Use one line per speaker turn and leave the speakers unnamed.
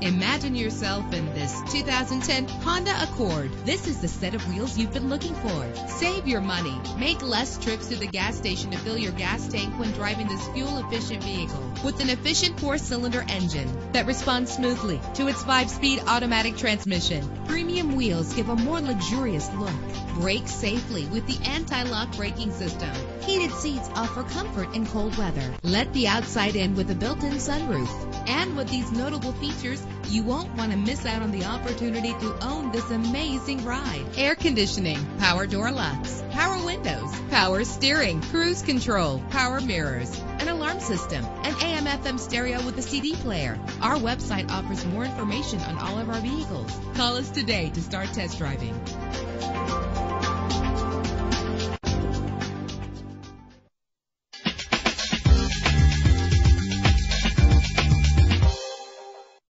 Imagine yourself in this 2010 Honda Accord. This is the set of wheels you've been looking for. Save your money. Make less trips to the gas station to fill your gas tank when driving this fuel-efficient vehicle. With an efficient four-cylinder engine that responds smoothly to its five-speed automatic transmission, premium wheels give a more luxurious look. Brake safely with the anti-lock braking system. Heated seats offer comfort in cold weather. Let the outside in with a built-in sunroof. And with these notable features, you won't want to miss out on the opportunity to own this amazing ride. Air conditioning, power door locks, power windows, power steering, cruise control, power mirrors, an alarm system, an FM stereo with a CD player. Our website offers more information on all of our vehicles. Call us today to start test driving.